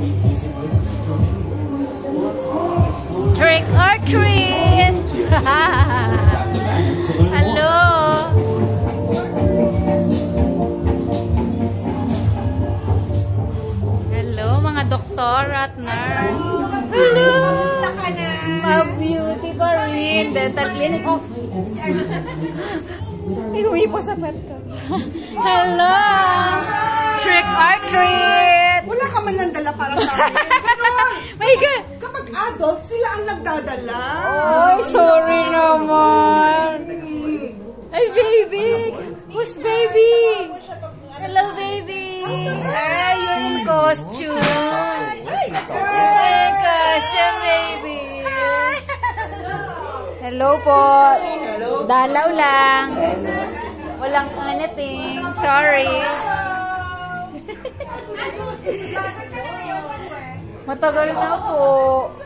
Trick or treat! Hello! Hello mga doktor at nurse. Hello! Mga beauty pa rin. Dental clinic. Oh. May humipo sa pet ko. Hello! Ganon. My God! Kapag adult, sila ang nagdadala. Ay, sorry naman. Ay, baby! Who's baby? Hello, baby! Ay, you're in costume. You're in costume, baby. Hello po. Dalaw lang. Walang anything. Sorry. Matagal na po.